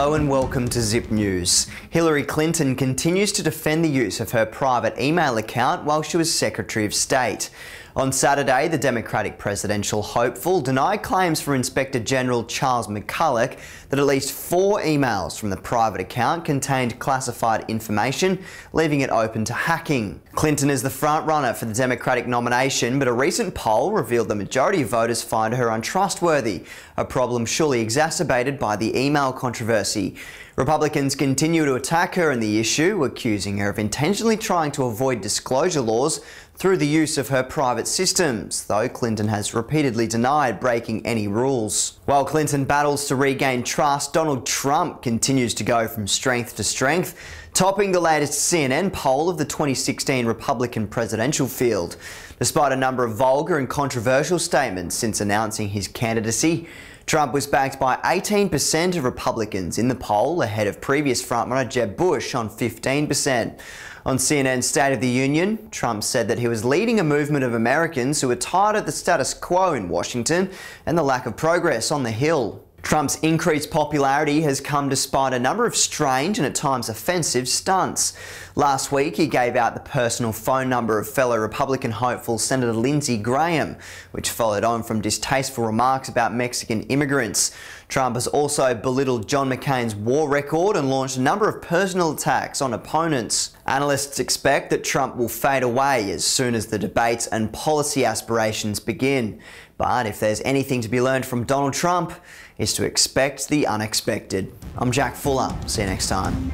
Hello and welcome to Zip News. Hillary Clinton continues to defend the use of her private email account while she was Secretary of State. On Saturday, the Democratic presidential hopeful denied claims from Inspector General Charles McCullough that at least four emails from the private account contained classified information, leaving it open to hacking. Clinton is the frontrunner for the Democratic nomination, but a recent poll revealed the majority of voters find her untrustworthy, a problem surely exacerbated by the email controversy. Republicans continue to attack her in the issue, accusing her of intentionally trying to avoid disclosure laws through the use of her private systems, though Clinton has repeatedly denied breaking any rules. While Clinton battles to regain trust, Donald Trump continues to go from strength to strength, topping the latest CNN poll of the 2016 Republican presidential field. Despite a number of vulgar and controversial statements since announcing his candidacy, Trump was backed by 18% of Republicans in the poll, ahead of previous frontrunner Jeb Bush on 15%. On CNN's State of the Union, Trump said that he was leading a movement of Americans who are tired of the status quo in Washington and the lack of progress on the Hill. Trump's increased popularity has come despite a number of strange and at times offensive stunts. Last week, he gave out the personal phone number of fellow Republican hopeful Senator Lindsey Graham, which followed on from distasteful remarks about Mexican immigrants. Trump has also belittled John McCain's war record and launched a number of personal attacks on opponents. Analysts expect that Trump will fade away as soon as the debates and policy aspirations begin. But if there's anything to be learned from Donald Trump, is to expect the unexpected. I'm Jack Fuller. See you next time.